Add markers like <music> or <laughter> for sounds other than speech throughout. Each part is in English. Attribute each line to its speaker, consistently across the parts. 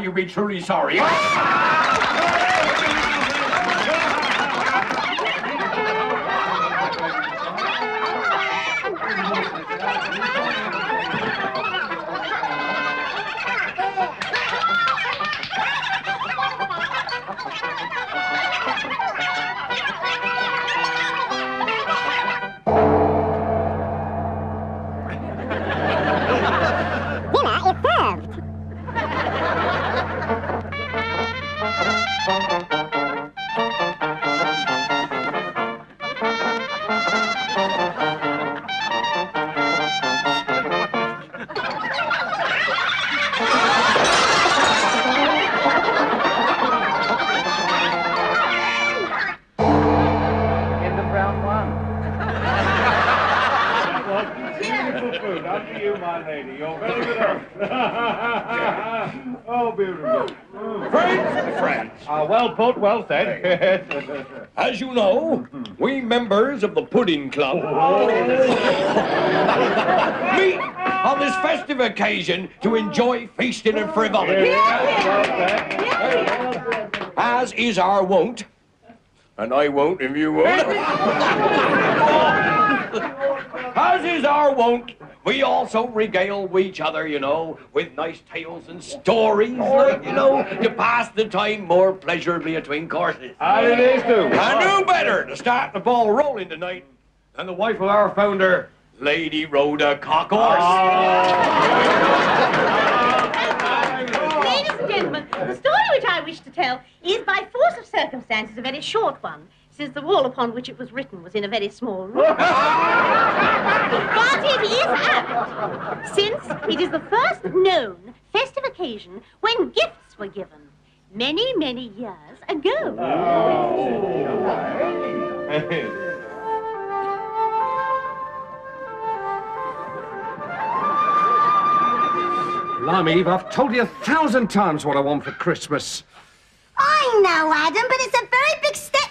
Speaker 1: receive, may you be truly sorry.
Speaker 2: Ah! My lady. You're very good. oh, beautiful.
Speaker 1: Friends, friends,
Speaker 2: Ah, well put, well said. <laughs>
Speaker 1: as you know, we members of the Pudding Club <laughs> meet on this festive occasion to enjoy feasting and frivolity.
Speaker 2: well said.
Speaker 1: As is our wont, and I won't if you won't. <laughs> As is our wont, we also regale each other, you know, with nice tales and stories, like, you know, to pass the time more pleasurably between courses.
Speaker 2: And it is too.
Speaker 1: And who better to start the ball rolling tonight than the wife of our founder, Lady Rhoda Cockhorse? Ah.
Speaker 3: Ladies and gentlemen, the story which I wish to tell is by force of circumstances a very short one, since the wall upon which it was written was in a very small room. <laughs> but it is apt, since it is the first known festive occasion when gifts were given many, many years ago.
Speaker 4: Blimey, Eve, I've told you a thousand times what I want for Christmas.
Speaker 5: I know, Adam, but it's a very big step to take,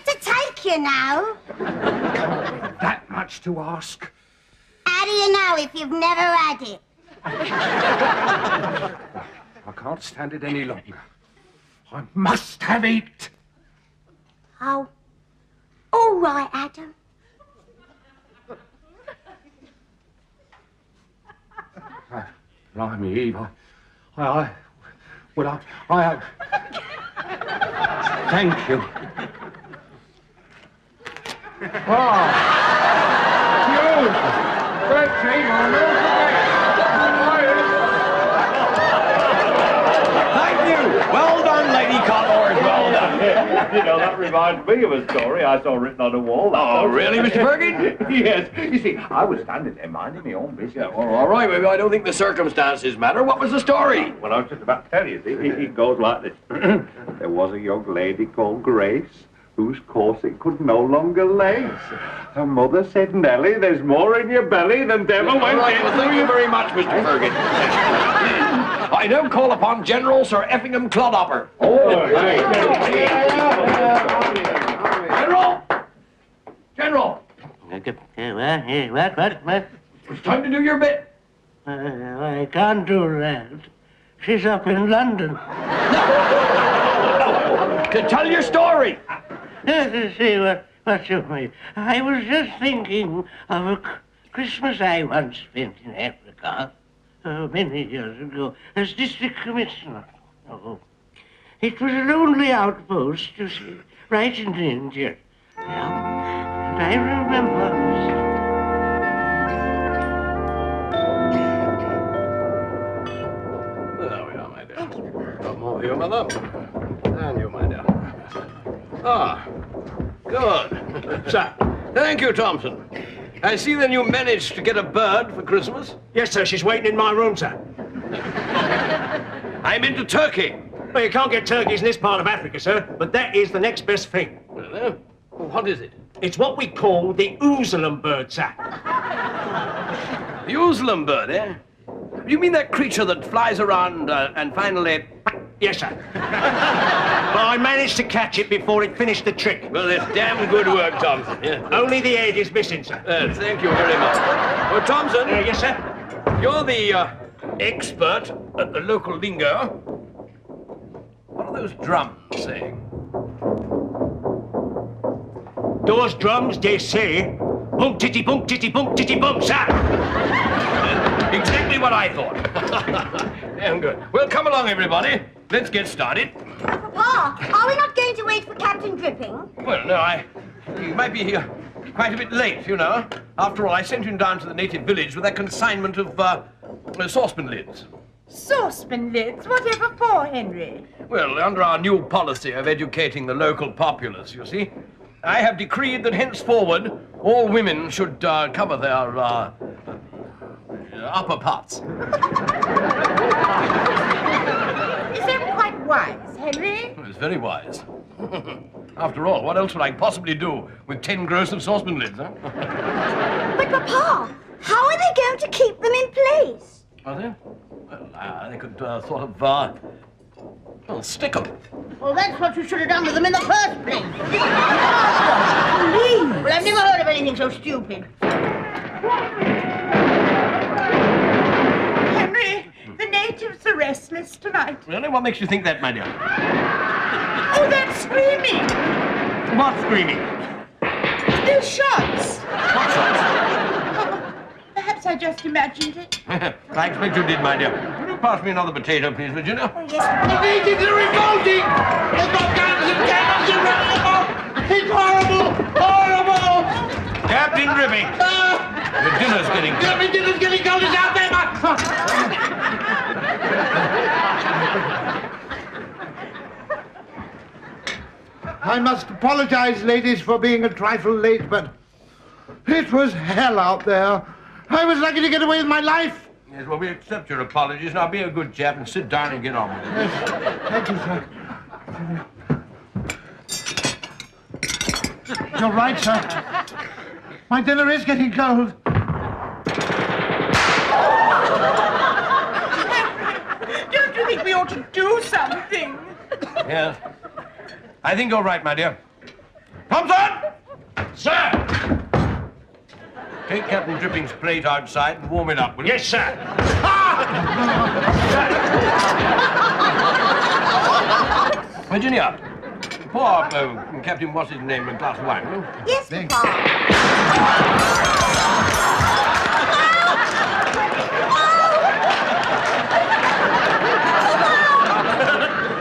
Speaker 5: you know.
Speaker 4: That much to ask.
Speaker 5: How do you know if you've never had it?
Speaker 4: I can't stand it any longer. I must have it.
Speaker 5: Oh, all right, Adam.
Speaker 4: Uh, blimey, Eve, I, I, I well, I, I, uh, thank you. Oh, you, great team, know.
Speaker 1: Thank you. Well done, Lady Cockhorse. Well done. <laughs>
Speaker 4: you know, that reminds me of a story I saw written on a wall.
Speaker 1: Oh, really, Mr. Bergen? <laughs>
Speaker 4: yes. You see, I was standing there minding my own business.
Speaker 1: Yeah, well, all right, maybe I don't think the circumstances matter. What was the story?
Speaker 4: Well, I was just about to tell you. See, it goes like this. <clears throat> there was a young lady called Grace whose course it could no longer lay. Her mother said, Nellie, there's more in your belly than devil
Speaker 1: All
Speaker 4: went
Speaker 1: right,
Speaker 4: in
Speaker 1: well, thank you very much, Mr. Bergen. I now call upon General Sir Effingham Clodhopper.
Speaker 4: Oh, hey.
Speaker 1: General! General!
Speaker 6: What, what, what, what?
Speaker 1: It's time to do your bit.
Speaker 6: Uh, I can't do that. She's up in London. <laughs>
Speaker 1: To tell your story.
Speaker 6: See what, what you mean. I was just thinking of a Christmas I once spent in Africa, uh, many years ago, as district commissioner. Oh. It was a lonely outpost, you see, right in India. Yeah. And I remember.
Speaker 1: There we are, my dear. Got more you, Mother. And you, my dear. Ah, good. Sir, thank you, Thompson. I see then you managed to get a bird for Christmas.
Speaker 7: Yes, sir. She's waiting in my room, sir.
Speaker 1: I'm into turkey.
Speaker 7: Well, you can't get turkeys in this part of Africa, sir, but that is the next best thing.
Speaker 1: Well, what is it?
Speaker 7: It's what we call the Oozlem bird, sir.
Speaker 1: The Uzlam bird, eh? You mean that creature that flies around uh, and finally...
Speaker 7: Yes, sir. <laughs> but I managed to catch it before it finished the trick.
Speaker 1: Well, it's damn good work, Thompson. Yeah.
Speaker 7: Only the egg is missing, sir.
Speaker 1: Uh, thank you very much. Well, Thompson,
Speaker 7: Uh, yes, sir.
Speaker 1: you're the uh, expert at the local lingo. What are those drums saying?
Speaker 7: Those drums, they say, boom titty boom titty boom titty boom, sir.
Speaker 1: Exactly what I thought. <laughs> Damn good. Well, come along, everybody. Let's get started.
Speaker 5: Papa, are we not going to wait for Captain Dripping?
Speaker 1: Well, no, I. You might be here quite a bit late, you know. After all, I sent him down to the native village with a consignment of uh, uh, saucepan lids.
Speaker 8: Saucepan lids? Whatever for, Henry?
Speaker 1: Well, under our new policy of educating the local populace, you see, I have decreed that henceforward all women should uh, cover their uh, upper parts. <laughs>
Speaker 8: Is that quite wise, Henry?
Speaker 1: It's very wise. <laughs> After all, what else would I possibly do with ten gross of saucepan lids, huh?
Speaker 5: But, Papa, how are they going to keep them in place?
Speaker 1: Are they? Well, uh, they could uh, sort of, uh, well, stick 'em.
Speaker 9: Well, that's what you should have done with them in the first place. <laughs> Well, I've never heard of anything so stupid.
Speaker 8: Henry, the natives are restless tonight.
Speaker 1: Really? What makes you think that, my dear?
Speaker 8: Oh, that's screaming.
Speaker 1: What screaming?
Speaker 8: They're shots.
Speaker 1: What shots?
Speaker 8: Oh, <laughs> perhaps I just imagined it. <laughs>
Speaker 1: I expect you did, my dear. Will you pass me another potato, please, Virginia?
Speaker 5: Oh, yes.
Speaker 1: The natives are revolting! They've got guns and cannons around them all! It's horrible! Horrible! Captain Dripping! <laughs> the dinner's getting cold. The dinner's getting cold. It's out there,
Speaker 10: I must apologize, ladies, for being a trifle late, but it was hell out there. I was lucky to get away with my life.
Speaker 1: Yes, well, we accept your apologies. Now, be a good chap and sit down and get on with it. Yes.
Speaker 10: Thank you, sir. You're right, sir. My dinner is getting cold.
Speaker 8: Don't you think we ought to do something?
Speaker 1: Yes. I think you're right, my dear. Thompson! Sir! Take Captain Dripping's plate outside and warm it up, will you?
Speaker 7: Yes, sir.
Speaker 1: Virginia, pour uh, Captain what's his name a glass of wine, will you?
Speaker 5: Yes,
Speaker 10: Thanks.
Speaker 5: Papa.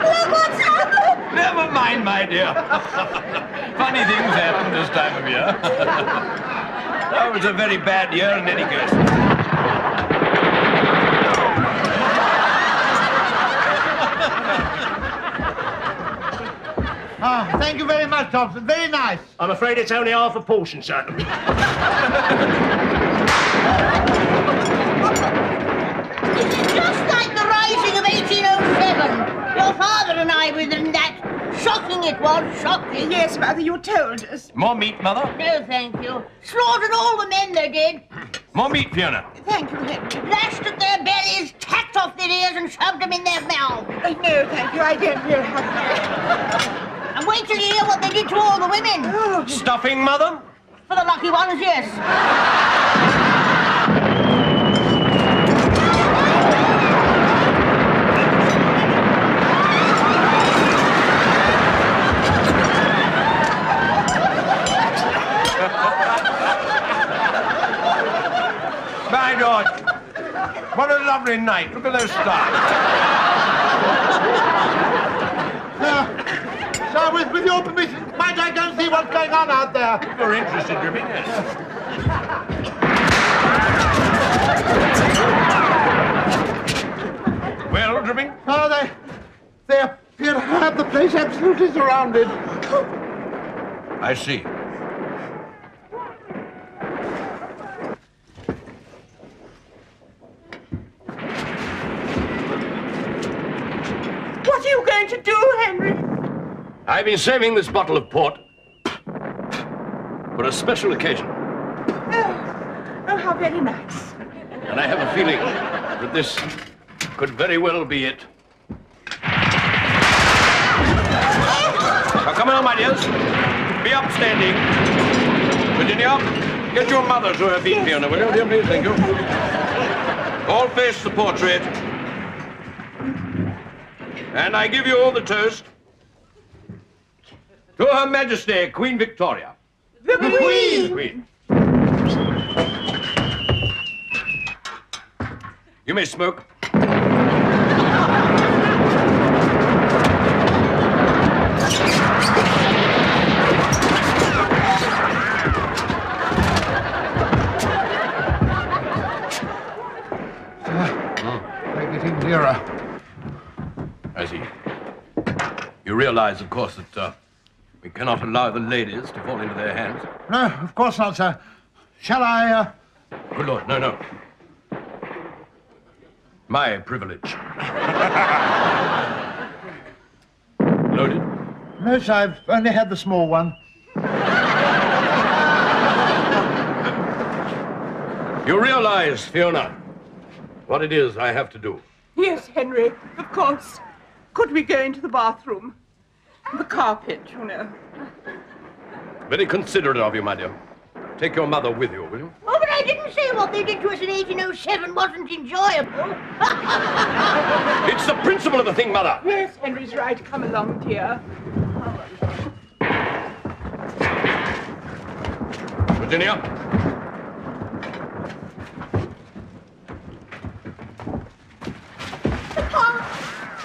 Speaker 5: Look what's happened!
Speaker 1: Never mind, my dear. Funny things happen this time of year. that was a very bad year in any case.
Speaker 10: Ah, Thank you very much, Thompson. Very nice.
Speaker 7: I'm afraid it's only half a portion, sir.
Speaker 9: Just like the rising of 1807. Your father and I were in that. Shocking it was, shocking.
Speaker 8: Yes, Mother, you told us.
Speaker 1: More meat, Mother?
Speaker 9: No, thank you. Slaughtered all the men they did.
Speaker 1: More meat, Fiona.
Speaker 8: Thank you, Henry.
Speaker 9: Lashed at their bellies, tacked off their ears, and shoved them in their mouths.
Speaker 8: Uh, no, thank you. I don't feel hungry.
Speaker 9: And wait till you hear what they did to all the women.
Speaker 8: Oh,
Speaker 1: Stuffing, Mother?
Speaker 9: For the lucky ones, yes.
Speaker 1: By George. What a lovely night. Look at those stars.
Speaker 10: Sir, with, with your permission, might I go and see what's going on out there?
Speaker 1: If You're interested, Dripping, yes. Well, Dripping?
Speaker 10: Oh, they, they appear to have the place absolutely surrounded.
Speaker 1: I see.
Speaker 8: what are you going to do, Henry?
Speaker 1: I've been saving this bottle of port for a special occasion.
Speaker 8: Oh, oh how very nice.
Speaker 1: And I have a feeling that this could very well be it. Now, come on, my dears. Be upstanding. Virginia, get your mother to her feet, Fiona, will you? Dear, please, thank you. All face the portrait. And I give you all the toast. To Her Majesty, Queen Victoria.
Speaker 8: The Queen!
Speaker 1: Queen. You may smoke.
Speaker 10: They're getting nearer.
Speaker 1: I see. You realize, of course, that uh, we cannot allow the ladies to fall into their hands.
Speaker 10: No, of course not, sir. Shall I, uh...
Speaker 1: Good Lord, no, no. My privilege. <laughs> Loaded?
Speaker 10: No, sir, I've only had the small one.
Speaker 1: You realize, Fiona, what it is I have to do.
Speaker 8: Yes, Henry, of course. Could we go into the bathroom? The carpet, you know.
Speaker 1: Very considerate of you, my dear. Take your mother with you, will you?
Speaker 9: Oh, but I didn't say what they did to us in 1807 wasn't enjoyable. <laughs>
Speaker 1: It's the principle of the thing, mother.
Speaker 8: Yes, Henry's right. Come along, dear.
Speaker 1: Virginia.
Speaker 9: Papa,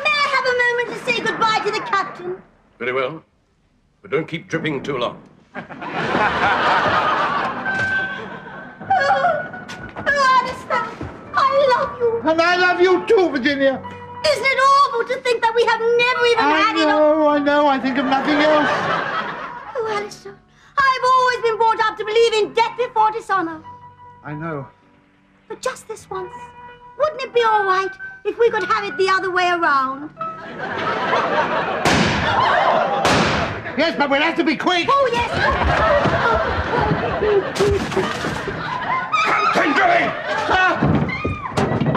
Speaker 9: may I have a moment to say goodbye to the captain?
Speaker 1: Very well. But don't keep dripping too long.
Speaker 9: Oh, oh, Alistair, I love you.
Speaker 10: And I love you too, Virginia.
Speaker 9: Isn't it awful to think that we have never even
Speaker 10: I
Speaker 9: had it?
Speaker 10: know, I know. I think of nothing else.
Speaker 9: Oh, Alistair, I've always been brought up to believe in death before dishonor.
Speaker 10: I know.
Speaker 9: But just this once, wouldn't it be all right if we could have it the other way around? <laughs>
Speaker 10: Yes, but we'll have to be quick.
Speaker 9: Oh, yes.
Speaker 1: Captain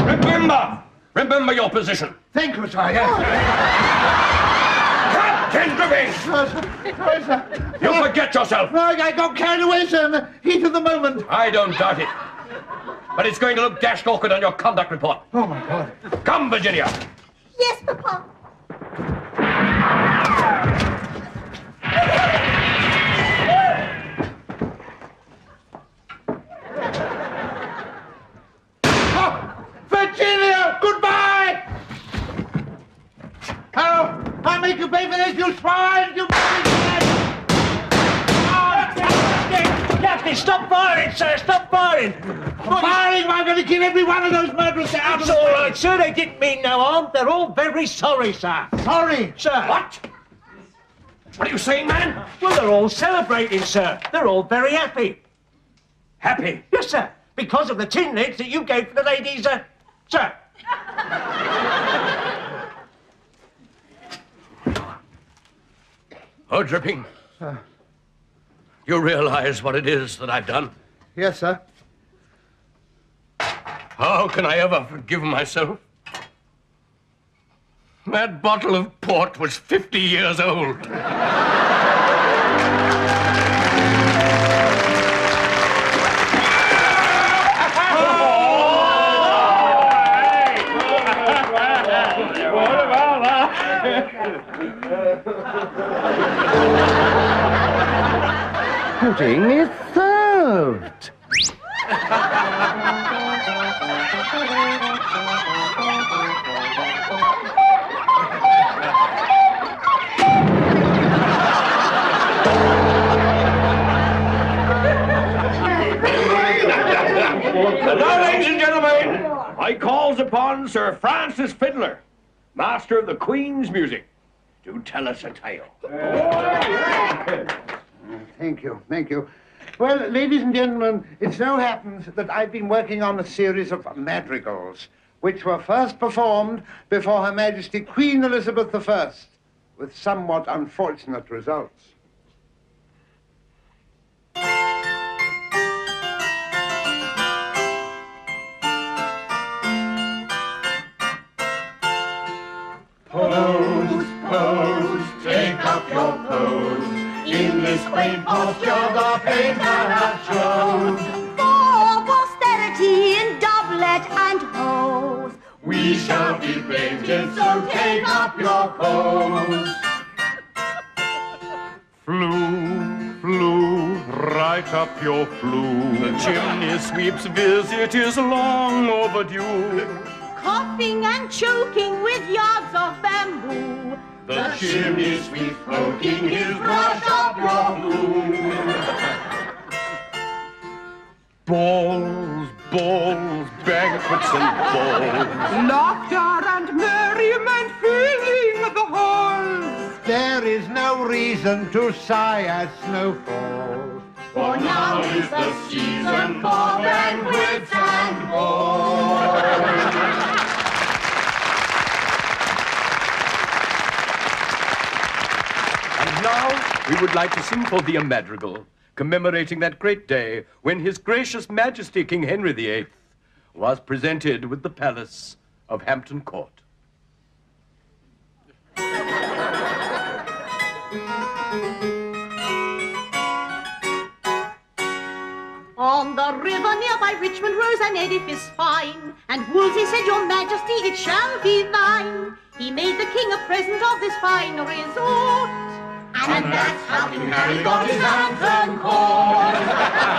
Speaker 1: Remember! Remember your position.
Speaker 10: Thank you, sir. Yes.
Speaker 1: Captain Dripping!
Speaker 10: Sir. Sir.
Speaker 1: You forget yourself.
Speaker 10: No, I got carried away, sir, in the heat of the moment.
Speaker 1: I don't doubt it. But it's going to look dashed awkward on your conduct report.
Speaker 10: Oh, my God.
Speaker 1: Come, Virginia.
Speaker 9: Yes, Papa.
Speaker 10: Oh, I'll make you pay for this, you swine! You
Speaker 7: Captain, stop firing, sir! Stop firing!
Speaker 10: I'm firing! I'm going to kill every one of those murderers out
Speaker 7: It's all right, sir. They didn't mean no harm. They're all very sorry, sir.
Speaker 10: Sorry.
Speaker 7: Sir.
Speaker 1: What? What are you saying, man?
Speaker 7: Well, they're all celebrating, sir. They're all very happy.
Speaker 1: Happy.
Speaker 7: Yes, sir. Because of the tin lids that you gave for the ladies, uh, sir. <laughs>
Speaker 1: Oh, Dripping. You realize what it is that I've done?
Speaker 10: Yes, sir.
Speaker 1: How can I ever forgive myself? That bottle of port was 50 years old.
Speaker 4: Pudding is served.
Speaker 1: Now, ladies and gentlemen, I calls upon Sir Francis Fiddler, master of the Queen's music, to tell us a tale.
Speaker 10: Thank you, thank you. Well, ladies and gentlemen, it so happens that I've been working on a series of madrigals, which were first performed before Her Majesty Queen Elizabeth I, with somewhat unfortunate results.
Speaker 5: Pose, In this quaint posture the painter has chose.
Speaker 3: For posterity in doublet and hose.
Speaker 5: We shall be painted, so take up your pose.
Speaker 2: Flew, flew, right up your flue. The chimney sweep's visit is long overdue.
Speaker 3: Coughing and choking with yards of bamboo.
Speaker 5: The chimney sweep poking his brush up your flue.
Speaker 2: Balls, balls, banquets and balls.
Speaker 8: Laughter and merriment filling the halls.
Speaker 10: There is no reason to sigh at snowfall.
Speaker 5: For now is the season for banquets and balls.
Speaker 1: And now we would like to sing for thee a madrigal, commemorating that great day when His Gracious Majesty King Henry VIII was presented with the palace of Hampton Court.
Speaker 3: On the river near by Richmond rose an edifice fine, and Wolsey said, Your Majesty, it shall be thine. He made the king a present of this fine resort.
Speaker 5: And that's how King Harry got his Hampton Court.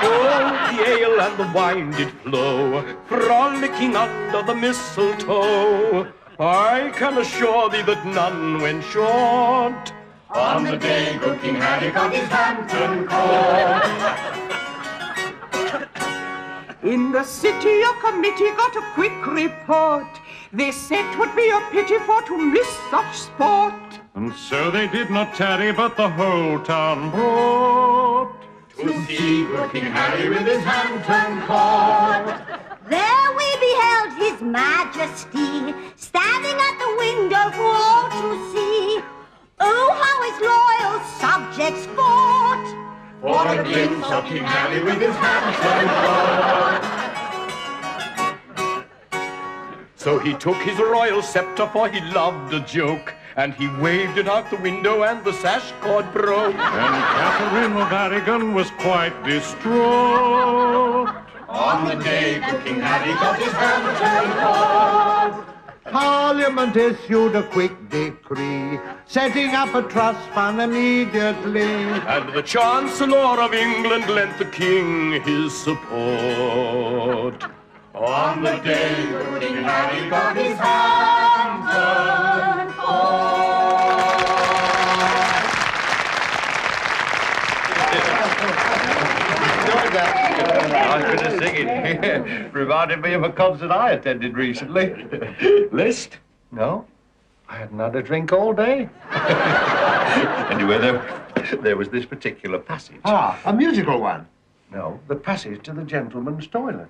Speaker 1: Oh, the ale and the wine did flow, frolicking under the mistletoe. I can assure thee that none went short.
Speaker 5: On the day good King Harry got his Hampton Court.
Speaker 8: In the city, a committee got a quick report. They said 'twould be a pity for to miss such sport.
Speaker 2: And so they did not tarry, but the whole town brought.
Speaker 5: To see good King Harry with his hand Hampton Court.
Speaker 3: There we beheld his majesty standing at the window for all to see. Oh, how his loyal subjects fought.
Speaker 5: For a glimpse of King Harry with his Hampton Court.
Speaker 1: So he took his royal scepter, for he loved a joke, and he waved it out the window, and the sash cord broke.
Speaker 2: And Catherine of Aragon was quite distraught.
Speaker 5: On the day good King Harry got his Hampton Court.
Speaker 10: Parliament issued a quick decree, setting up a trust fund immediately.
Speaker 1: And the Chancellor of England lent the king his support.
Speaker 5: On the day good King Harry got his Hampton
Speaker 2: I was going to sing it. Reminded me of a concert I attended recently. List? No?
Speaker 4: I hadn't had a drink all day. <laughs> anyway, there, there was this particular passage.
Speaker 10: Ah, a musical one.
Speaker 4: No, the passage to the gentleman's toilet.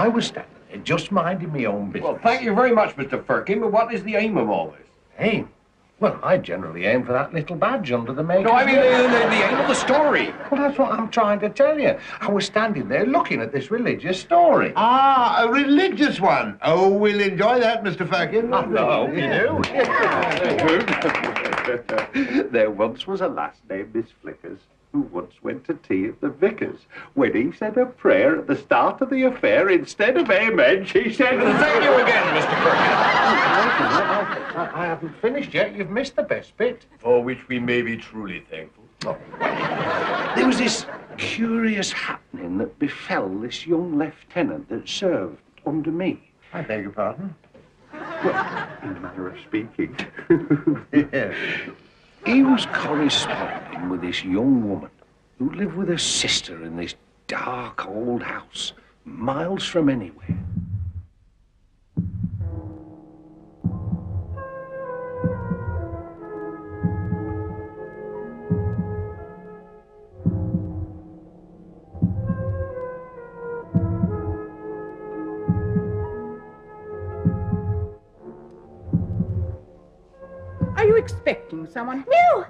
Speaker 4: I was standing there just minding my own business.
Speaker 1: Well, thank you very much, Mr. Firkin, but what is the aim of all this?
Speaker 4: Aim? Well, I generally aim for that little badge under the maker's
Speaker 1: No, I mean the,
Speaker 4: name.
Speaker 1: the, the aim of the story.
Speaker 4: Well, that's what I'm trying to tell you. I was standing there looking at this religious story.
Speaker 10: Ah, a religious one. Oh, we'll enjoy that, Mr. Firkin.
Speaker 4: No, you
Speaker 2: do. <laughs> there once was a lass named Miss Flickers who once went to tea at the vicar's. When he said a prayer at the start of the affair, instead of amen, she said,
Speaker 1: Thank you again, Mr. Firkin.
Speaker 4: I, I haven't finished yet. You've missed the best bit.
Speaker 1: For which we may be truly thankful. Oh.
Speaker 4: There was this curious happening that befell this young lieutenant that served under me.
Speaker 10: I beg your pardon?
Speaker 2: Well, in a manner of speaking. <laughs>
Speaker 4: He was corresponding with this young woman who lived with her sister in this dark old house, miles from anywhere.
Speaker 8: Expecting someone?
Speaker 3: No.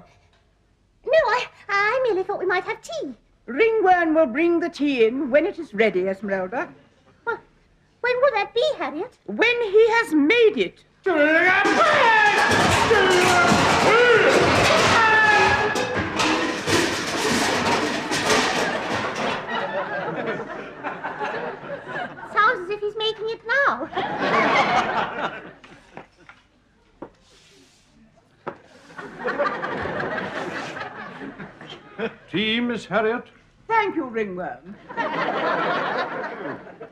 Speaker 3: No, I, I merely thought we might have tea.
Speaker 8: Ringworm will bring the tea in when it is ready, Esmeralda.
Speaker 3: Well, when will that be, Harriet?
Speaker 8: When he has made it.
Speaker 3: Sounds as if he's making it now. <laughs>
Speaker 11: Tea, Miss Harriet?
Speaker 8: Thank you, Ringworm.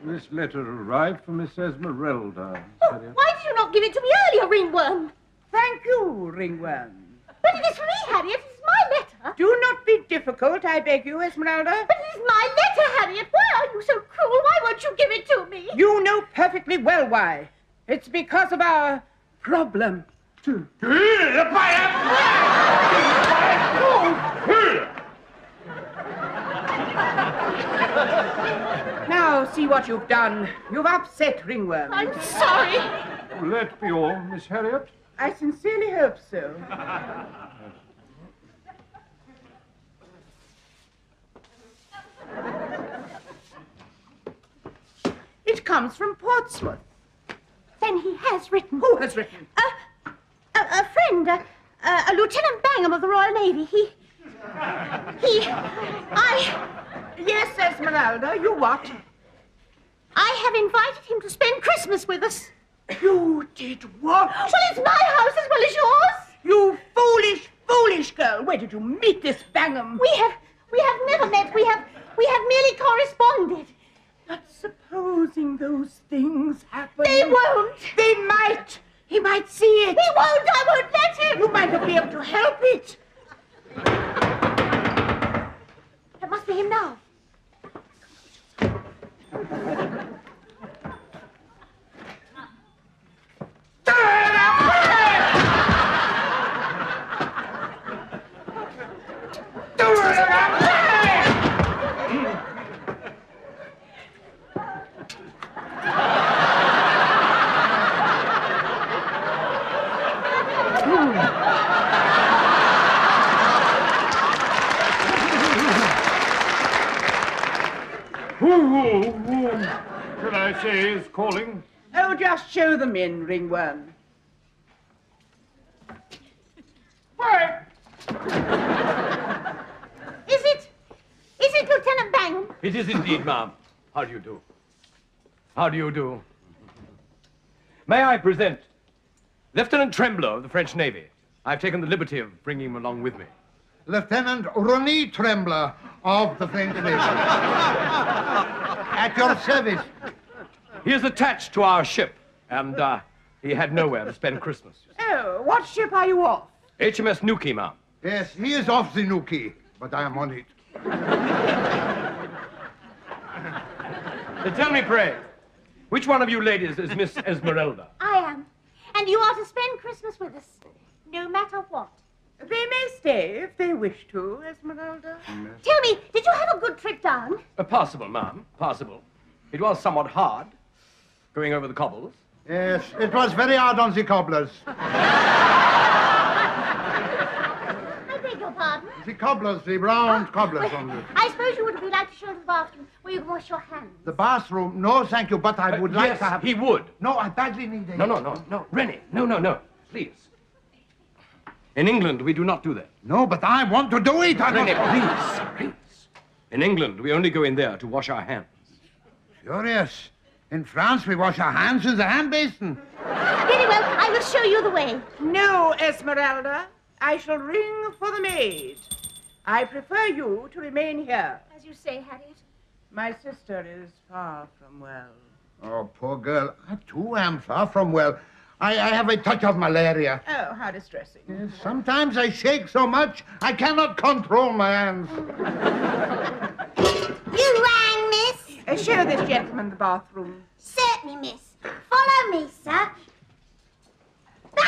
Speaker 11: This letter arrived from Miss Esmeralda, Miss
Speaker 3: Oh,
Speaker 11: Harriet.
Speaker 3: why did you not give it to me earlier, Ringworm?
Speaker 8: Thank you, Ringworm.
Speaker 3: But it is for me, Harriet. It's my letter.
Speaker 8: Do not be difficult, I beg you, Esmeralda.
Speaker 3: But it is my letter, Harriet. Why are you so cruel? Why won't you give it to me?
Speaker 8: You know perfectly well why. It's because of our problem. Now, see what you've done. You've upset Ringworm.
Speaker 3: I'm sorry.
Speaker 11: Will that be all, Miss Harriet?
Speaker 8: I sincerely hope so. It comes from Portsmouth.
Speaker 3: Then he has written.
Speaker 8: Who has written?
Speaker 3: A, a, a friend, a, a, a Lieutenant Bangham of the Royal Navy. He. He. I.
Speaker 8: Yes, Esmeralda, you what?
Speaker 3: I have invited him to spend Christmas with us.
Speaker 8: You did what?
Speaker 3: Well, it's my house as well as yours.
Speaker 8: You foolish, foolish girl. Where did you meet this Bangham?
Speaker 3: We have. We have never met. We have. We have merely corresponded.
Speaker 8: But supposing those things happen.
Speaker 3: They won't.
Speaker 8: They might. He might see it.
Speaker 3: He won't. I won't let him.
Speaker 8: You might not be able to help it.
Speaker 3: That must be him now.
Speaker 11: Who, who should is calling?
Speaker 8: Oh, just show them in, Ringworm.
Speaker 11: Why,
Speaker 3: Is it? Is it Lieutenant Bangham?
Speaker 1: It is indeed, ma'am. How do you do? How do you do? May I present Lieutenant Trembler of the French Navy? I've taken the liberty of bringing him along with me.
Speaker 10: Lieutenant René Trembler of the French Navy. <laughs> At your service.
Speaker 1: He is attached to our ship, and uh, he had nowhere to spend Christmas.
Speaker 8: Oh, what ship are you off?
Speaker 1: HMS Nuki, ma'am.
Speaker 10: Yes, he is off the Nuki, but I am on it.
Speaker 1: so <laughs> tell me, pray, which one of you ladies is Miss Esmeralda?
Speaker 3: I am. and you are to spend Christmas with us, no matter what.
Speaker 8: They may stay if they wish to, Esmeralda.
Speaker 3: Tell me, did you have a good trip down?
Speaker 1: Uh, possible, ma'am. Possible. It was somewhat hard, going over the cobbles.
Speaker 10: Yes, it was very hard on the cobblers.
Speaker 3: I beg your pardon.
Speaker 10: The cobblers, the round oh, cobblers on the...
Speaker 3: I suppose you would like to show to the bathroom where you can wash your hands.
Speaker 10: The bathroom, no, thank you, but I uh, would like
Speaker 1: yes,
Speaker 10: to have...
Speaker 1: he would.
Speaker 10: No, I badly need a...
Speaker 1: No, no, no, no. Rennie, no, no, no. Please. In England, we do not do that.
Speaker 10: No, but I want to do it. I
Speaker 1: Rennie, please, please. In England, we only go in there to wash our hands.
Speaker 10: Furious. In France, we wash our hands in the hand basin.
Speaker 3: Very well, I will show you the way.
Speaker 8: No, Esmeralda. I shall ring for the maid. I prefer you to remain here.
Speaker 3: As you say, Harriet.
Speaker 8: My sister is far from well.
Speaker 10: Oh, poor girl. I, too, am far from well. I, I have a touch of malaria.
Speaker 8: Oh, how distressing.
Speaker 10: Yes, sometimes I shake so much, I cannot control my hands.
Speaker 9: You rang, miss?
Speaker 8: Uh, show this gentleman the bathroom.
Speaker 9: Certainly, miss. Follow me, sir. <laughs>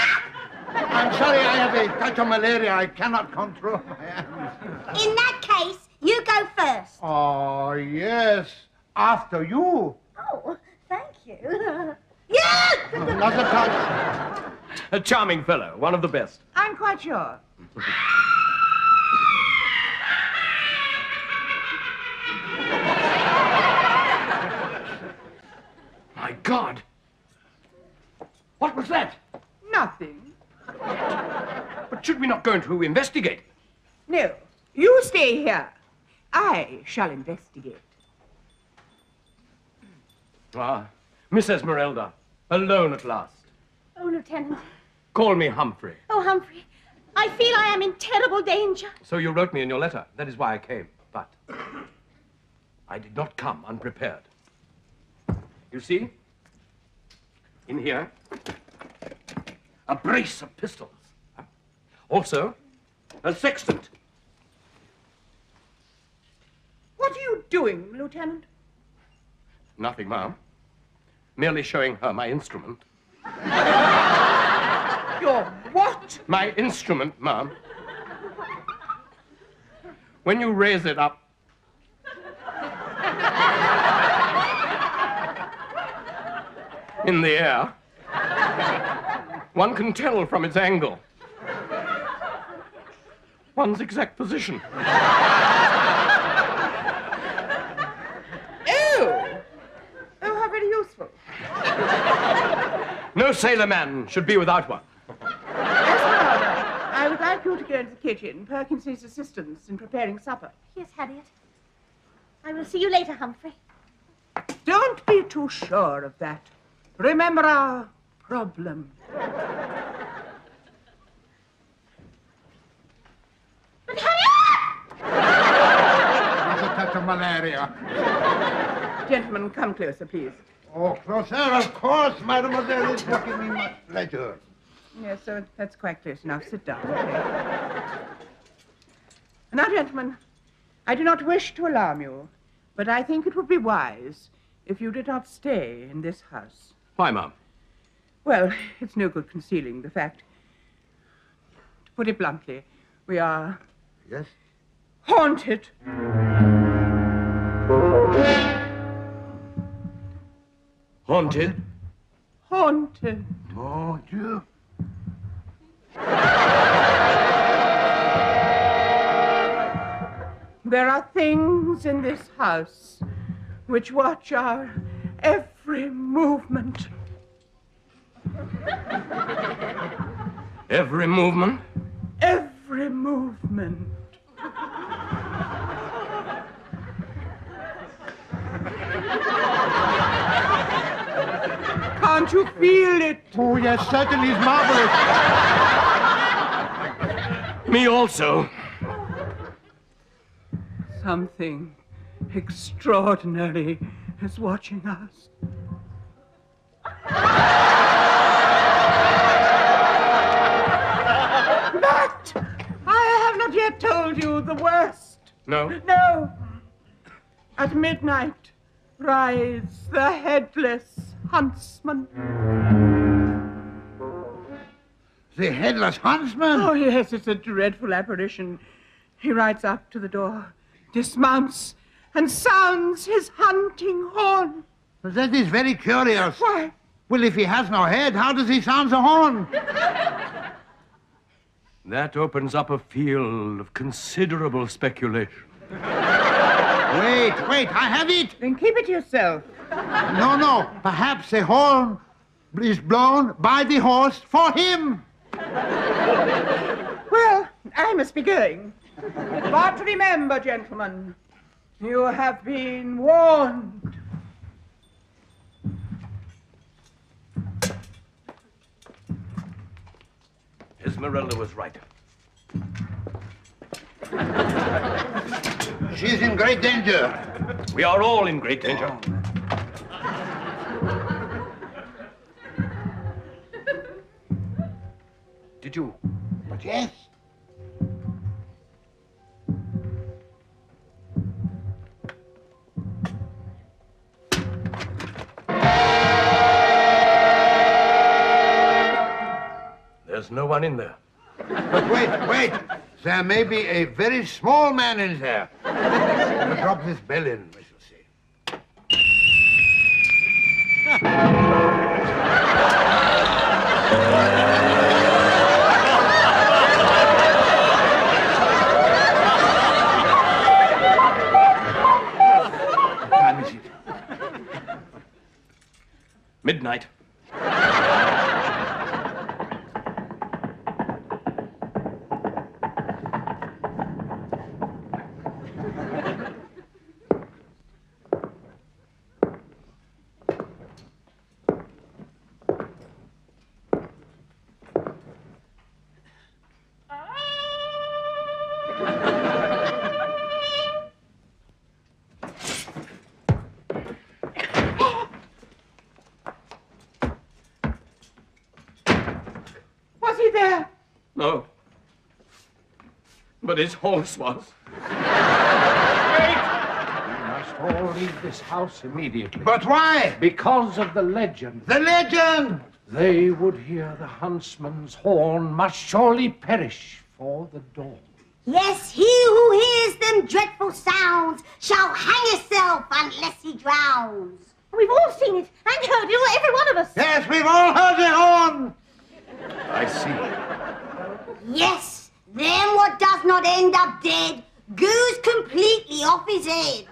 Speaker 10: I'm sorry, I have a touch of malaria. I cannot control my hands.
Speaker 9: In that case, you go first.
Speaker 10: Oh, yes. After you.
Speaker 9: Oh, thank you. <laughs> yeah!
Speaker 10: Another touch.
Speaker 1: A charming fellow, one of the best.
Speaker 8: I'm quite sure. <laughs>
Speaker 1: My God! What was that?
Speaker 8: Nothing.
Speaker 1: But should we not go to investigate?
Speaker 8: No, you stay here. I shall investigate.
Speaker 1: Ah, Miss Esmeralda, alone at last.
Speaker 3: Oh, Lieutenant.
Speaker 1: Call me Humphrey.
Speaker 3: Oh, Humphrey. I feel I am in terrible danger.
Speaker 1: So you wrote me in your letter. That is why I came. But I did not come unprepared. You see? In here, a brace of pistols. Also, a sextant.
Speaker 8: What are you doing, Lieutenant?
Speaker 1: Nothing, ma'am. Merely showing her my instrument.
Speaker 8: Your what?
Speaker 1: My instrument, ma'am. When you raise it up, in the air, one can tell from its angle one's exact position.
Speaker 8: Oh! Oh, how very useful.
Speaker 1: No sailor man should be without one.
Speaker 8: Esmeralda, I would like you to go into the kitchen. Perkins needs assistance in preparing supper.
Speaker 3: Yes, Harriet. I will see you later, Humphrey.
Speaker 8: Don't be too sure of that. Remember our problem.
Speaker 3: But Harriet!
Speaker 10: Another touch of malaria.
Speaker 8: Gentlemen, come closer, please.
Speaker 10: Oh, closer, of course, mademoiselle. It will give me much pleasure.
Speaker 8: Yes, so that's quite close enough. Sit down. Okay. Now, gentlemen, I do not wish to alarm you, but I think it would be wise if you did not stay in this house.
Speaker 1: Why, ma'am?
Speaker 8: Well, it's no good concealing the fact. To put it bluntly, we are
Speaker 10: Yes?
Speaker 8: haunted.
Speaker 1: Haunted?
Speaker 8: Haunted.
Speaker 10: Oh, Dieu.
Speaker 8: There are things in this house which watch our every movement.
Speaker 1: Every movement?
Speaker 8: Every movement. Can't you feel it?
Speaker 10: Oh, yes, certainly it's marvelous.
Speaker 1: Me also.
Speaker 8: Something extraordinary is watching us. But I have not yet told you the worst.
Speaker 1: No?
Speaker 8: No. At midnight rides the headless huntsman.
Speaker 10: The headless huntsman?
Speaker 8: Oh, yes, it's a dreadful apparition. He rides up to the door, dismounts, and sounds his hunting horn.
Speaker 10: But that is very curious.
Speaker 8: Why?
Speaker 10: Well, if he has no head, how does he sound the horn?
Speaker 1: That opens up a field of considerable speculation.
Speaker 10: Wait, wait, I have it.
Speaker 8: Then keep it yourself.
Speaker 10: No, no, perhaps the horn is blown by the horse for him.
Speaker 8: Well, I must be going. But remember, gentlemen, you have been warned.
Speaker 1: Esmeralda was right.
Speaker 10: She's in great danger.
Speaker 1: We are all in great danger. Oh. Did you?
Speaker 10: But yes.
Speaker 1: No one in there.
Speaker 10: But wait, wait. There may be a very small man in there. I'll drop this bell in, we shall see.
Speaker 11: What time is it?
Speaker 1: Midnight. But his horse was.
Speaker 4: We must all leave this house immediately.
Speaker 10: But why?
Speaker 4: Because of the legend.
Speaker 10: The legend!
Speaker 4: They would hear the huntsman's horn must surely perish for the dawn.
Speaker 9: Yes, he who hears them dreadful sounds shall hang himself unless he drowns.
Speaker 3: We've all seen it and heard it, all- every one of us.
Speaker 10: Yes, we've all heard the horn.
Speaker 1: I see.
Speaker 9: Yes, then what does not end up dead goes completely off his head.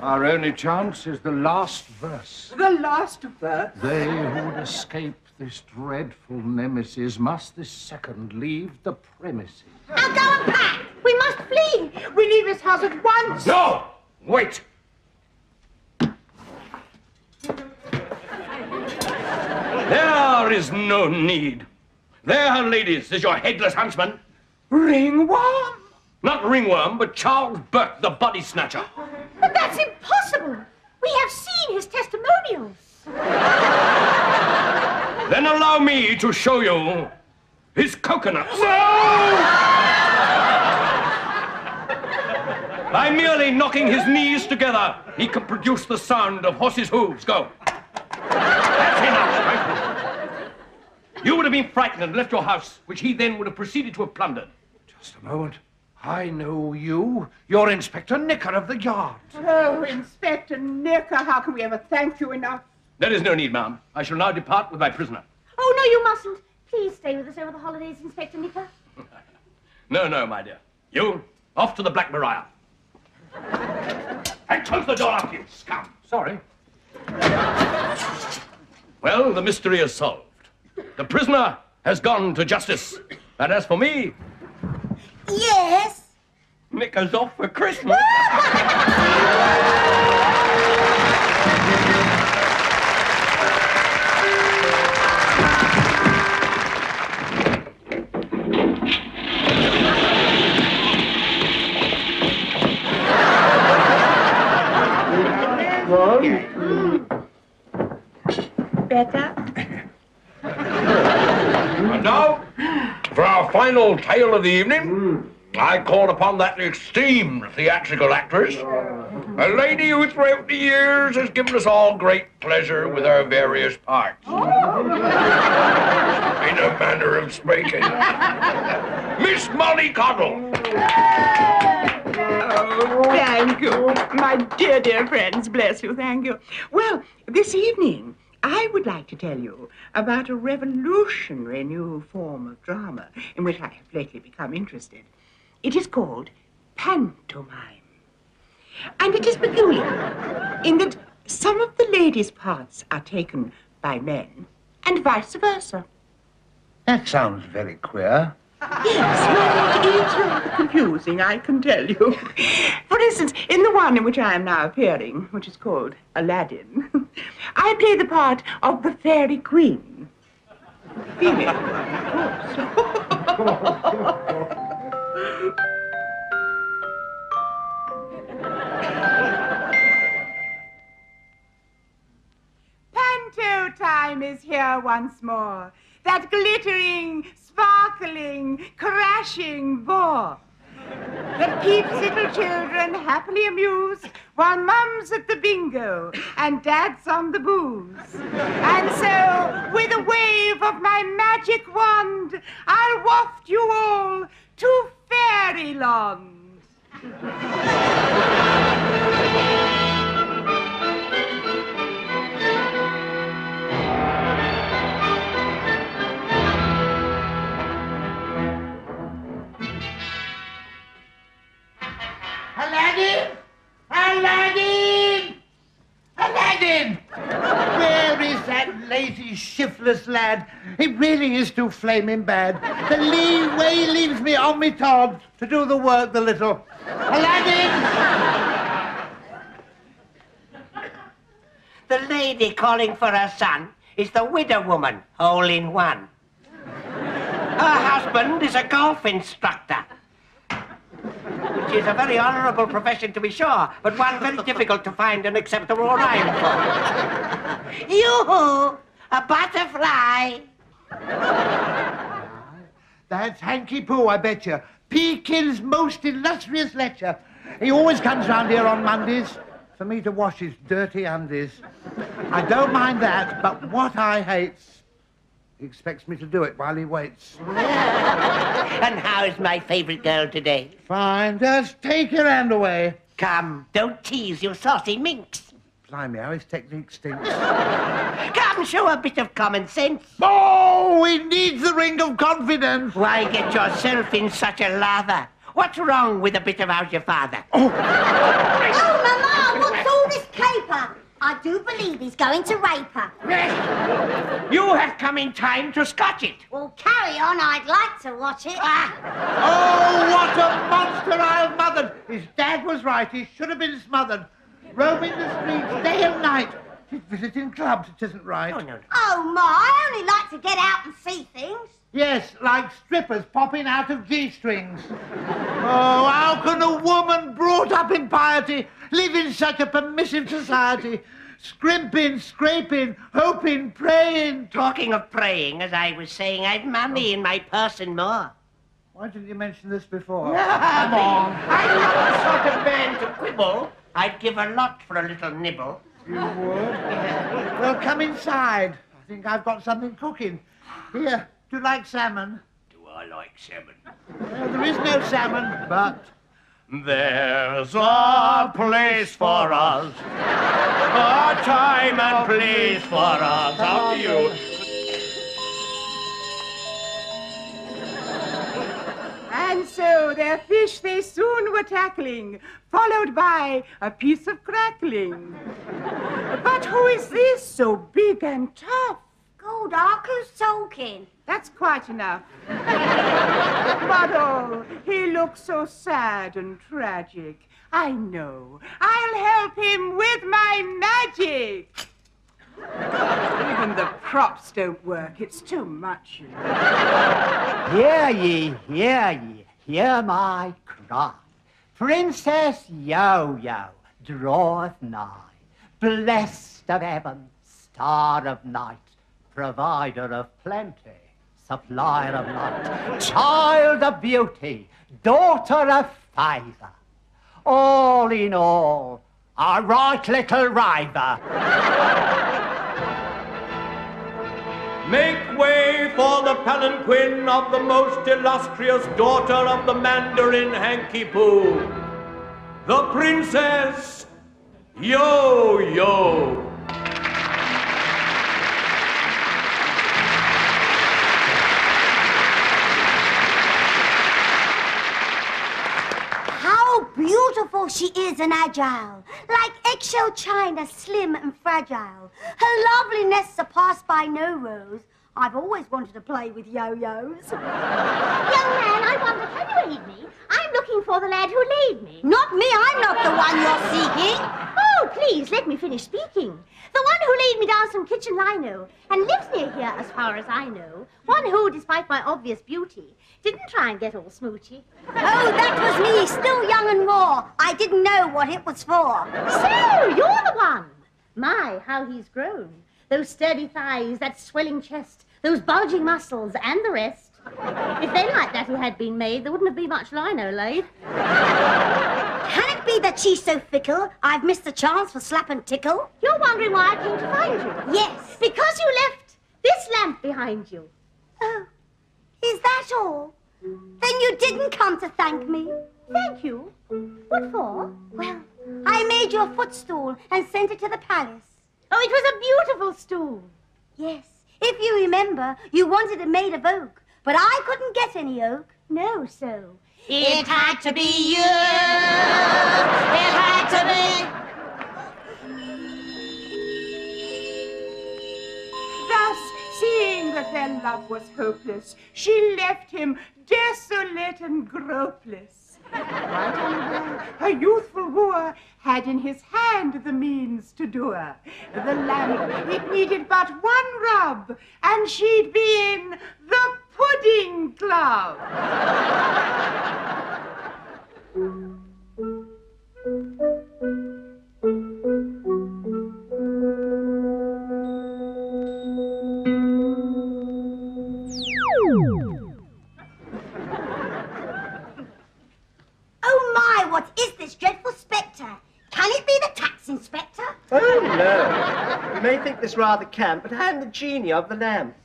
Speaker 4: Our only chance is the last verse.
Speaker 8: The last verse.
Speaker 4: They who would escape this dreadful nemesis must this second leave the premises.
Speaker 9: Now go and pack.
Speaker 3: We must flee.
Speaker 8: We leave this house at once.
Speaker 1: No! Wait! There is no need. There, ladies, is your headless huntsman.
Speaker 8: Ringworm?
Speaker 1: Not Ringworm, but Charles Burke, the body snatcher.
Speaker 3: But that's impossible. We have seen his testimonials.
Speaker 1: Then allow me to show you his coconuts. No! By merely knocking his knees together, he can produce the sound of horses' hooves. Go. That's enough. Thank you. You would have been frightened and left your house, which he then would have proceeded to have plundered.
Speaker 4: Just a moment. I know you. You're Inspector Nicker of the yard.
Speaker 8: Oh, Inspector Nicker, how can we ever thank you enough?
Speaker 1: There is no need, ma'am. I shall now depart with my prisoner.
Speaker 3: Oh, no, you mustn't. Please stay with us over the holidays, Inspector Nicker. <laughs>
Speaker 1: No, no, my dear. You, off to the Black Maria. And close the door after you, scum.
Speaker 4: Sorry.
Speaker 1: Well, the mystery is solved. The prisoner has gone to justice. And as for me,
Speaker 9: Yes.
Speaker 1: Nicker's off for Christmas.
Speaker 8: Better?
Speaker 12: And now, for our final tale of the evening, hmm. I call upon that esteemed theatrical actress, a lady who throughout the years has given us all great pleasure with her various parts. Oh. In a manner of speaking. Miss Molly Coddle.
Speaker 8: Oh, thank you. My dear, dear friends, bless you, thank you. Well, this evening, I would like to tell you about a revolutionary new form of drama in which I have lately become interested. It is called pantomime. And it is peculiar in that some of the ladies' parts are taken by men and vice versa.
Speaker 10: That sounds very queer.
Speaker 8: Yes, well, it is confusing, I can tell you. <laughs> For instance, in the one in which I am now appearing, which is called Aladdin, <laughs> I play the part of the fairy queen. Female, of <laughs> course. Panto time is here once more. That glittering, sparkling, crashing bore that keeps little children happily amused while mum's at the bingo and dad's on the booze. And so, with a wave of my magic wand, I'll waft you all to fairyland.
Speaker 10: Aladdin! Aladdin! Aladdin! Where is that lazy, shiftless lad? He really is too flaming bad. The leave way he leaves me on me Todd to do the work the little. Aladdin!
Speaker 13: The lady calling for her son is the widow woman, all in one. Her husband is a golf instructor, which is a very honourable profession to be sure, but one very difficult to find an acceptable rhyme for. You, a butterfly.
Speaker 10: That's Hanky Poo, I bet you. Peking's most illustrious lecture. He always comes round here on Mondays for me to wash his dirty undies. I don't mind that, but what I hate's he expects me to do it while he waits. <laughs>
Speaker 13: and how is my favourite girl today?
Speaker 10: Fine, just take your hand away.
Speaker 13: Come, don't tease, you saucy minx.
Speaker 10: Blimey, how his technique stinks. <laughs>
Speaker 13: Come, show a bit of common sense.
Speaker 10: Oh, he needs the ring of confidence.
Speaker 13: Why get yourself in such a lather? What's wrong with a bit of how's your father?
Speaker 9: Oh, oh Mama, what's all this caper? I do believe he's going to rape her.
Speaker 13: Yes, You have come in time to scotch it.
Speaker 9: Well, carry on. I'd like to watch it. Ah.
Speaker 10: Oh, what a monster I've mothered! His dad was right. He should have been smothered. Roaming the streets day and night. He's visiting clubs. It isn't right.
Speaker 13: Oh, no.
Speaker 9: Oh, Ma, I only like to get out and see things.
Speaker 10: Yes, like strippers popping out of G-strings. Oh, how can a woman brought up in piety live in such a permissive society? Scrimping, scraping, hoping, praying.
Speaker 13: Talking of praying, as I was saying, I've money in my purse and more.
Speaker 10: Why didn't you mention this before? <laughs>
Speaker 13: Come on. I'm not the sort of man to quibble. I'd give a lot for a little nibble.
Speaker 10: You would? Well, come inside. I think I've got something cooking. Here, do you like salmon?
Speaker 7: Do I like salmon?
Speaker 10: Well, there is no salmon, but
Speaker 7: There's a place for us, a time and place for us. Up to you.
Speaker 8: And so their fish they soon were tackling, followed by a piece of crackling. But who is this so big and tough?
Speaker 9: Good, Doc, who's talking?
Speaker 8: That's quite enough. <laughs> but oh, he looks so sad and tragic. I know. I'll help him with my magic. Even the props don't work. It's too much. you know.
Speaker 14: Hear ye, hear ye, hear my cry. Princess Yo-Yo draweth nigh, blessed of heaven, star of night, provider of plenty, supplier of light, child of beauty, daughter of favour. All in all, a right little raver.
Speaker 1: Make way for the palanquin of the most illustrious daughter of the Mandarin Hanky Poo, the Princess Yo Yo
Speaker 5: she is an agile, like eggshell china, slim and fragile. Her loveliness surpassed by no rose. I've always wanted to play with yo-yos. <laughs>
Speaker 3: Young man, I wonder, can you aid me? I'm looking for the lad who laid me.
Speaker 5: Not me, I'm not the one you're seeking.
Speaker 3: Please, let me finish speaking. The one who laid me down some kitchen lino and lives near here, as far as I know. One who, despite my obvious beauty, didn't try and get all smoochy.
Speaker 5: Oh, that was me, still young and raw. I didn't know what it was for.
Speaker 3: So, you're the one. My, how he's grown. Those sturdy thighs, that swelling chest, those bulging muscles, and the rest. If then like that he had been made, there wouldn't have been much lino laid.
Speaker 5: Can it be that she's so fickle, I've missed the chance for slap and tickle?
Speaker 3: You're wondering why I came to find you?
Speaker 5: Yes.
Speaker 3: Because you left this lamp behind you.
Speaker 5: Oh, is that all? Then you didn't come to thank me.
Speaker 3: Thank you? What for?
Speaker 5: Well, I made your footstool and sent it to the palace.
Speaker 3: Oh, it was a beautiful stool.
Speaker 5: Yes. If you remember, you wanted it made of oak, but I couldn't get any oak.
Speaker 3: No, so.
Speaker 15: It had to be you. It had to be.
Speaker 8: Thus, seeing that their love was hopeless, she left him desolate and gropeless. Right unaware, her youthful wooer had in his hand the means to do her. The lamp, it needed but one rub, and she'd be in the pudding club.
Speaker 5: Oh my, what is this dreadful spectre? Can it be the tax inspector?
Speaker 7: Oh, no. You may think this rather camp, but I am the genie of the lamp.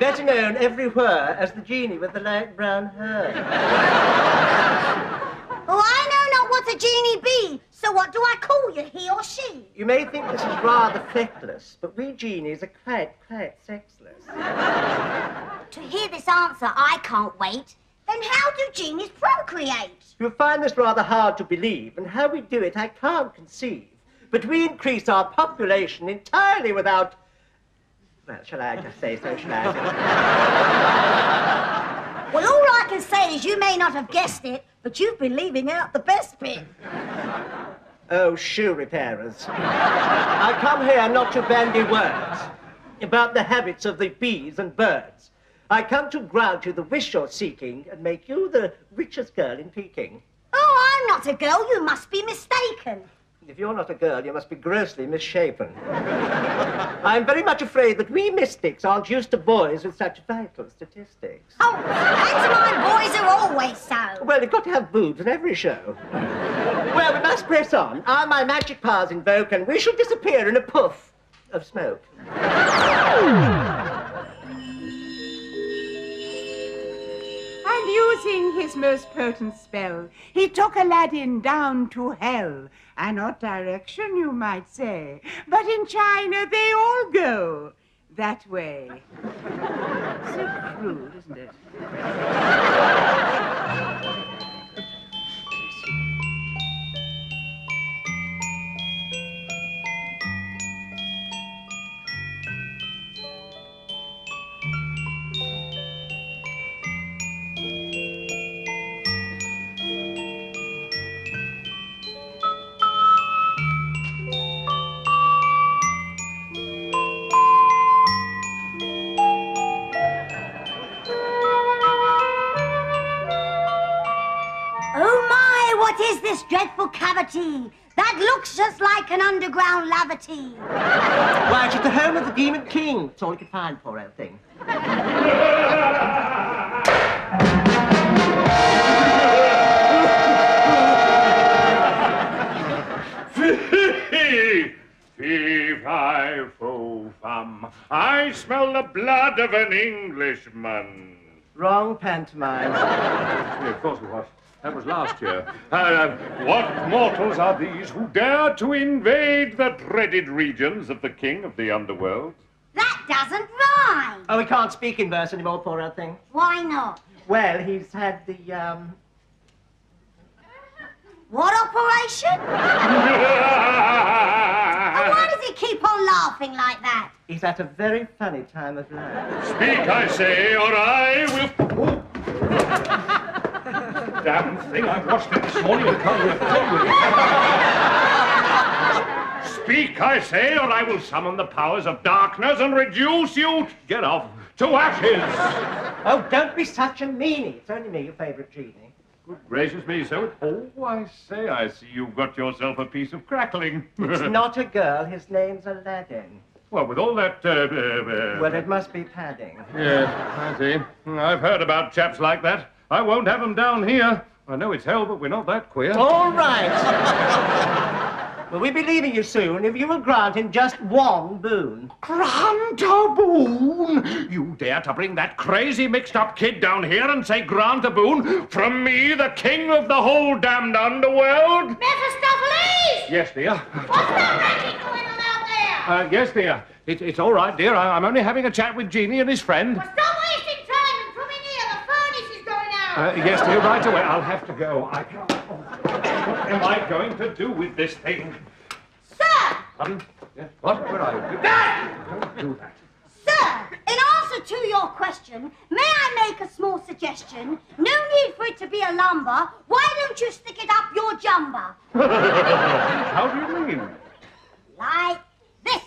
Speaker 7: Better known everywhere as the genie with the light brown hair.
Speaker 5: Oh, I know not what a genie be, so what do I call you, he or she?
Speaker 7: You may think this is rather feckless, but we genies are quite, quite sexless.
Speaker 5: To hear this answer, I can't wait. Then how do genies procreate?
Speaker 7: You'll find this rather hard to believe, and how we do it I can't conceive. But we increase our population entirely without. Well, shall I just say so, shall I? <laughs>
Speaker 5: Well, all I can say is you may not have guessed it, but you've been leaving out the best bit.
Speaker 7: Oh, shoe repairers. I come here not to bandy words about the habits of the bees and birds. I come to grant you the wish you're seeking and make you the richest girl in Peking.
Speaker 5: Oh, I'm not a girl. You must be mistaken.
Speaker 7: If you're not a girl, you must be grossly misshapen. <laughs> I'm very much afraid that we mystics aren't used to boys with such vital statistics.
Speaker 5: Oh, pantomime boys are always so.
Speaker 7: Well, you've got to have boobs in every show. well, we must press on. Are my magic powers invoked, and we shall disappear in a puff of smoke.
Speaker 8: Using his most potent spell, he took Aladdin down to hell. An odd direction, you might say, but in China they all go that way. <laughs> so crude, isn't it? <laughs>
Speaker 5: dreadful? That looks just like an underground lavity.
Speaker 7: Why, <laughs> it's the home of the Demon King. That's all you can find, poor old thing.
Speaker 1: Fee, fee, fi, fo, fum. I smell
Speaker 2: smell the blood of an Englishman.
Speaker 7: Wrong pantomime.
Speaker 4: Yeah, of course it was. That was last year.
Speaker 2: Uh, what mortals are these who dare to invade the dreaded regions of the king of the underworld?
Speaker 5: That doesn't rhyme.
Speaker 7: Oh, he can't speak in verse anymore, poor old thing.
Speaker 5: Why not?
Speaker 7: Well, he's had the, um...
Speaker 5: What operation? <laughs> and why does he keep on laughing like that?
Speaker 7: He's at a very funny time of life.
Speaker 2: Speak, I say, or I will.
Speaker 4: Damn thing, I watched it this morning and can't.
Speaker 2: Speak, I say, or I will summon the powers of darkness and reduce you. Get off to ashes.
Speaker 7: Oh, don't be such a meanie. It's only me, your favourite genie.
Speaker 2: Good gracious me, so. Oh, I say, I see you've got yourself a piece of crackling.
Speaker 7: It's <laughs> not a girl. His name's Aladdin.
Speaker 2: Well, with all that. Uh, uh, uh,
Speaker 7: Well, it must be padding.
Speaker 2: Yes, I see. I've heard about chaps like that. I won't have 'em down here. I know it's hell, but we're not that queer.
Speaker 7: All right. <laughs> well, we'll be leaving you soon if you will grant him just one boon.
Speaker 2: Grant a boon? You dare to bring that crazy mixed up kid down here and say grant a boon from me, the king of the whole damned underworld?
Speaker 16: Mephistopheles!
Speaker 4: Yes, dear.
Speaker 16: What's that racket going on out there?
Speaker 4: Uh, yes, dear. It, it's all right, dear. I, I'm only having a chat with genie and his friend.
Speaker 16: Stop wasting time and come in here. The furnace is going out.
Speaker 4: Uh, yes, dear, right away. I'll have to go. I can't. What am I going to do with this thing?
Speaker 16: Sir!
Speaker 4: Pardon? Yes, what? Where are you? Don't do that.
Speaker 5: Sir, in answer to your question, may I make a small suggestion? No need for it to be a lumber. Why don't you stick it up your jumper? <laughs>
Speaker 2: How do you mean?
Speaker 5: Like this.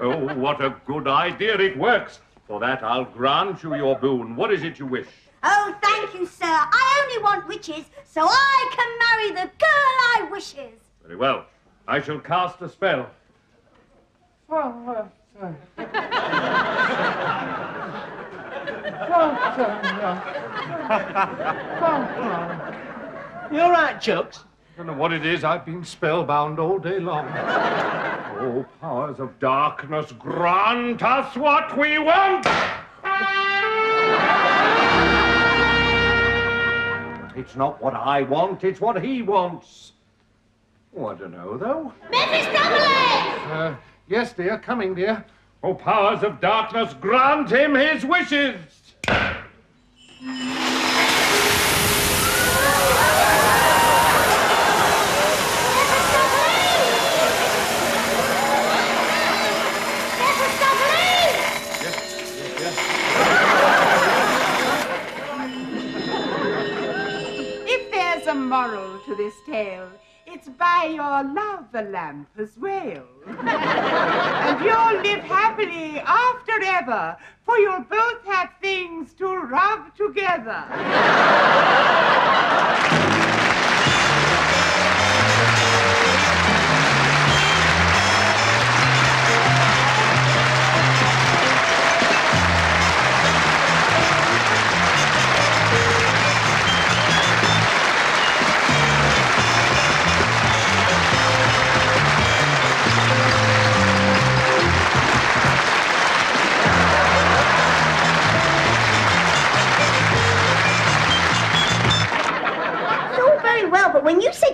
Speaker 2: Oh, what a good idea. It works. For that, I'll grant you your boon. What is it you wish?
Speaker 5: Oh, thank you, sir. I only want witches so I can marry the girl I wishes.
Speaker 2: Very well. I shall cast a spell.
Speaker 7: You're right, Chooks?
Speaker 4: I don't know what it is. I've been spellbound all day long. <laughs>
Speaker 2: Oh, powers of darkness, grant us what we want!
Speaker 4: It's not what I want, it's what he wants. Oh, I don't know, though.
Speaker 16: Mephistopheles!
Speaker 4: Uh, yes, dear, coming, dear.
Speaker 2: Oh, powers of darkness, grant him his wishes!
Speaker 8: Moral to this tale, it's by your love the lamp as well. <laughs> and you'll live happily after ever, for you'll both have things to rub together. <laughs>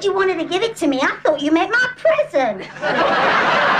Speaker 5: said you wanted to give it to me, I thought you meant my present.